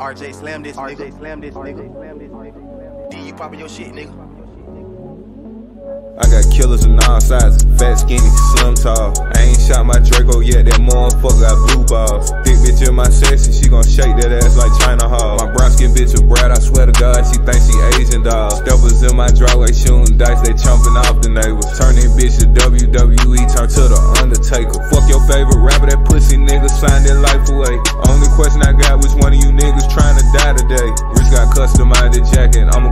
RJ slam this RJ nigga. slam this nigga. D you poppin' your shit, nigga. I got killers of all sizes, fat, skinny, slim, tall. I ain't shot my Draco yet, that motherfucker got blue balls. Thick bitch in my section, she gon' shake that ass like Chyna Hall. My brown skin bitch a brat, I swear to God, she thinks she Asian Doll. Steppers in my driveway shooting dice, they jumping off the neighbors. Turn this bitch to WWE, turn to the Undertaker. Fuck your favorite rapper, that pussy nigga signed their life away. Only question I got,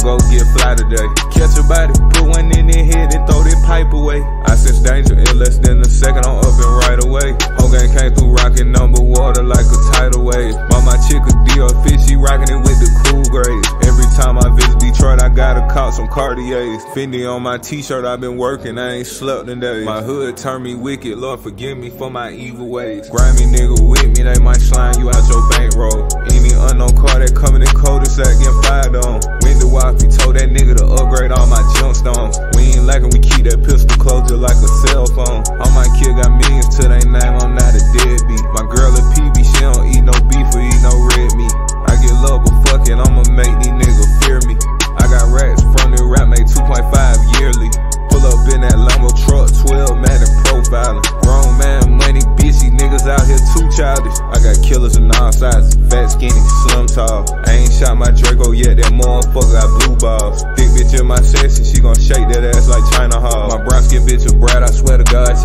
go get fly today. Catch a body, put one in their head and throw that pipe away. I sense danger in less than a second, I'm up and right away. Whole gang came through rocking number water like a tidal wave. Bought my chick a Dior fish, she rocking it with the Cool Greys. Every time I visit Detroit, I gotta cop some Cartiers. Fendi on my t-shirt, I've been working, I ain't slept in days. My hood turned me wicked, Lord forgive me for my evil ways. Grimy nigga with me, they might slime to their name, I'm not a deadbeat. My girl a PB, she don't eat no beef or eat no red meat. I get love, but fuck it, I'ma make these niggas fear me. I got racks from the rap, make 2.5 yearly. Pull up in that Lambo truck, 12 man and profiling. Grown man, money, bitchy niggas out here too childish. I got killers of all sizes, fat, skinny, slim, tall. I ain't shot my Draco yet, that motherfucker got blue balls. Thick bitch in my section, she gon' shake that ass like Chyna Hall. My brown skin bitch a brat, I swear to God,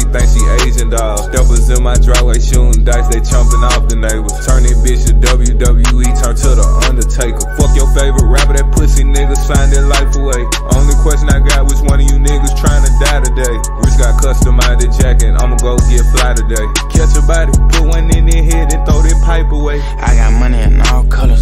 WWE, turn to the Undertaker. Fuck your favorite rapper, that pussy nigga signed their life away. Only question I got, which one of you niggas trying to die today? Rich God customized jacket, I'ma go get fly today. Catch a body, put one in their head and throw that pipe away. I got money in all colors.